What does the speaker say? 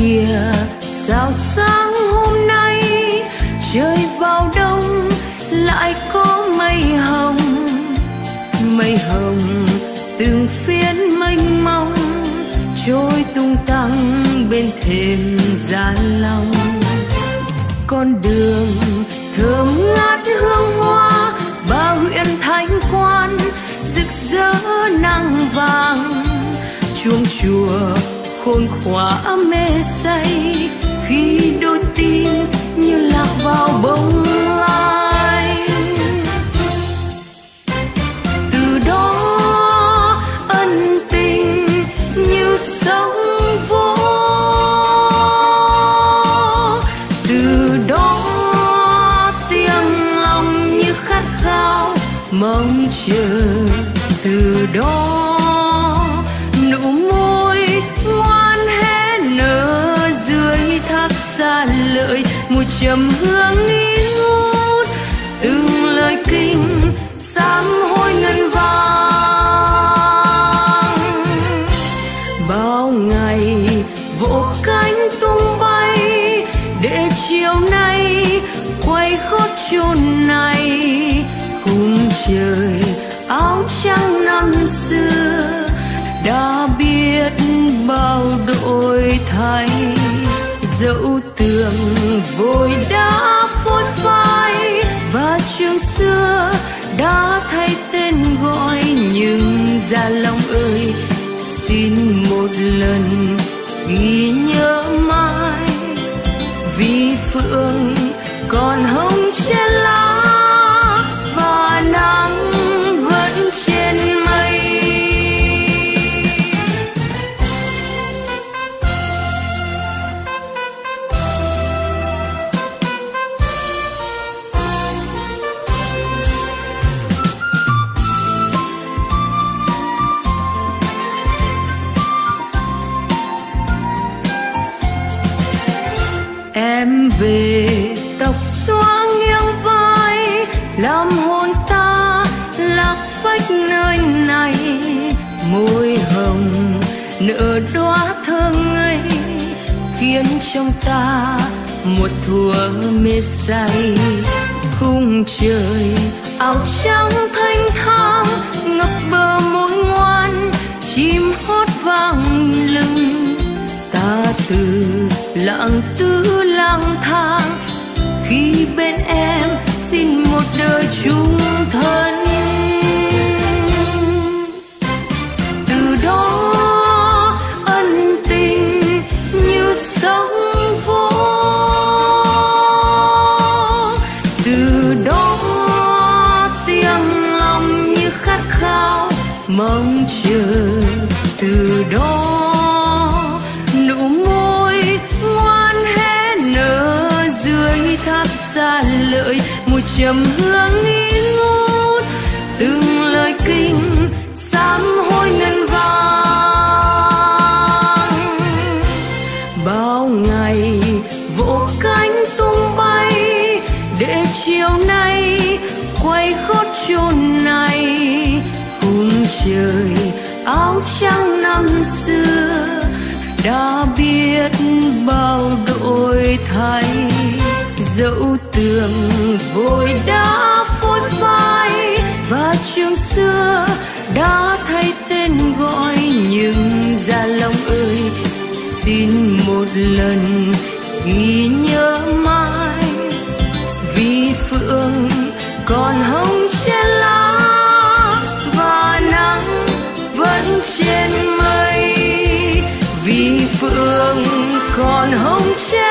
kìa sao sáng hôm nay trời vào đông, lại có mây hồng? Mây hồng từng phiến mênh mông, trôi tung tăng bên thềm gian lòng. Con đường thơm ngát hương hoa, ba huyện thánh quan rực rỡ nắng vàng. Chuông chùa khôn khóa mê say, khi đôi tim như lạc vào bông lai. Từ đó ân tình như sóng vỗ từ đó tiếng lòng như khát khao mong chờ. Từ đó xa lợi một trầm hương nghi ngút. Từng lời kinh, sám hối ngân vàng bao ngày vỗ cánh tung bay, để chiều nay quay khót chôn này. Khung trời, áo trắng năm xưa, đã biết bao đổi thay dẫu tường vội đã phôi phai và trường xưa đã thay tên gọi nhưng gia long ơi, xin một lần ghi nhớ mãi. Vì phượng còn hồng trên lá em về tóc xóa nghiêng vai, làm hồn ta lạc phách nơi này. Môi hồng nở đóa thơ ngây, khiến trong ta một thuở mê say. Khung trời, áo trắng thanh thang, ngập bờ môi ngoan, chim hót vang lưng ta từ lặng tư lang thang. Khi bên em xin một đời chung thân. Từ đó ân tình như sóng vỗ từ đó tiếng lòng như khát khao mong chờ. Từ đó xa lợi một trầm hương nghi ngút. Từng lời kinh, sám hối ngân vàng bao ngày vỗ cánh tung bay, để chiều nay quay khót chôn này. Cùng trời, áo trắng năm xưa, đã biết bao đổi thay dẫu tường vội đã phôi phai và trường xưa đã thay tên gọi nhưng gia long ơi, xin một lần ghi nhớ mãi. Vì phượng còn hồng trên lá và nắng vẫn trên mây. Vì phượng còn hồng trên